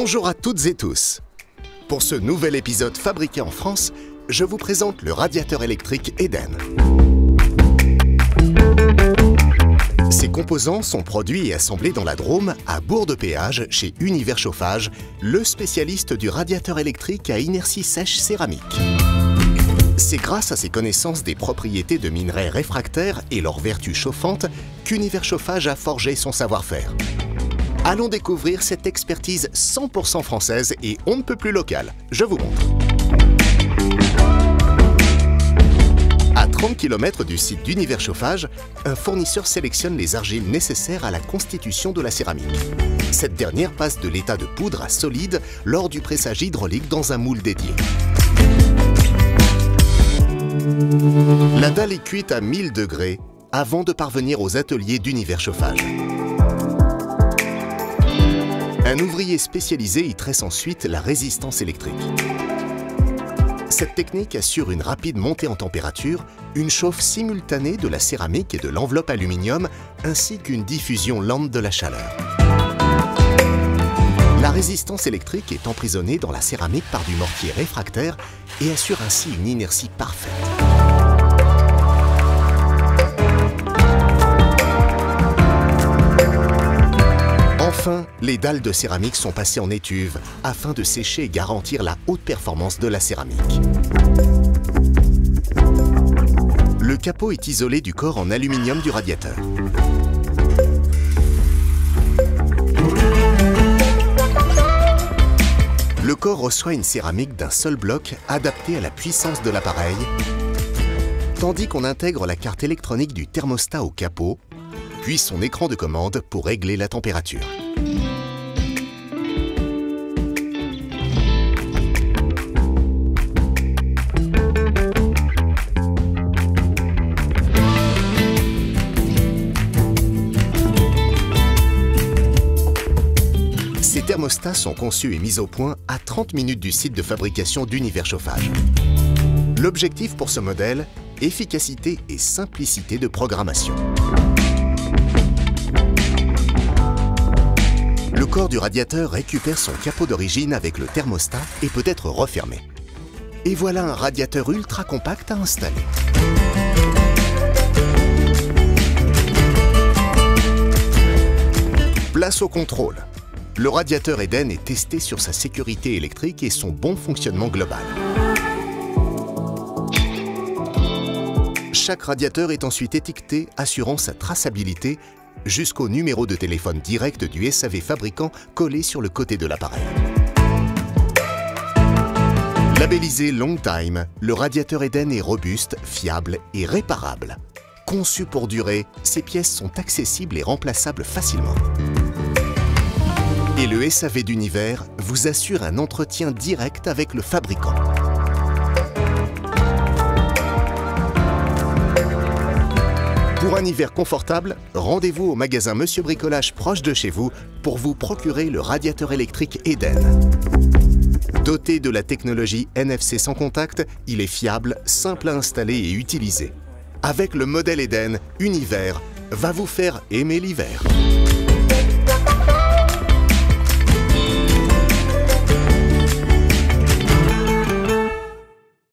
Bonjour à toutes et tous. Pour ce nouvel épisode fabriqué en France, je vous présente le radiateur électrique Eden. Ces composants sont produits et assemblés dans la Drôme, à Bourg-de-Péage, chez Univers Chauffage, le spécialiste du radiateur électrique à inertie sèche céramique. C'est grâce à ses connaissances des propriétés de minerais réfractaires et leurs vertus chauffantes qu'Univers Chauffage a forgé son savoir-faire. Allons découvrir cette expertise 100% française et on ne peut plus locale. Je vous montre. À 30 km du site d'Univers Chauffage, un fournisseur sélectionne les argiles nécessaires à la constitution de la céramique. Cette dernière passe de l'état de poudre à solide lors du pressage hydraulique dans un moule dédié. La dalle est cuite à 1000 degrés avant de parvenir aux ateliers d'Univers Chauffage. Un ouvrier spécialisé y tresse ensuite la résistance électrique. Cette technique assure une rapide montée en température, une chauffe simultanée de la céramique et de l'enveloppe aluminium, ainsi qu'une diffusion lente de la chaleur. La résistance électrique est emprisonnée dans la céramique par du mortier réfractaire et assure ainsi une inertie parfaite. Enfin, les dalles de céramique sont passées en étuve afin de sécher et garantir la haute performance de la céramique. Le capot est isolé du corps en aluminium du radiateur. Le corps reçoit une céramique d'un seul bloc adaptée à la puissance de l'appareil, tandis qu'on intègre la carte électronique du thermostat au capot, puis son écran de commande pour régler la température. Ces thermostats sont conçus et mis au point à 30 minutes du site de fabrication d'Univers Chauffage. L'objectif pour ce modèle, efficacité et simplicité de programmation. Corps du radiateur récupère son capot d'origine avec le thermostat et peut être refermé. Et voilà un radiateur ultra compact à installer. Place au contrôle. Le radiateur Eden est testé sur sa sécurité électrique et son bon fonctionnement global. Chaque radiateur est ensuite étiqueté assurant sa traçabilité jusqu'au numéro de téléphone direct du SAV fabricant collé sur le côté de l'appareil. Labellisé Long Time, le radiateur Eden est robuste, fiable et réparable. Conçu pour durer, ses pièces sont accessibles et remplaçables facilement. Et le SAV d'Univers vous assure un entretien direct avec le fabricant. Pour un hiver confortable, rendez-vous au magasin Monsieur Bricolage proche de chez vous pour vous procurer le radiateur électrique Eden. Doté de la technologie NFC sans contact, il est fiable, simple à installer et utiliser. Avec le modèle Eden, Univers va vous faire aimer l'hiver.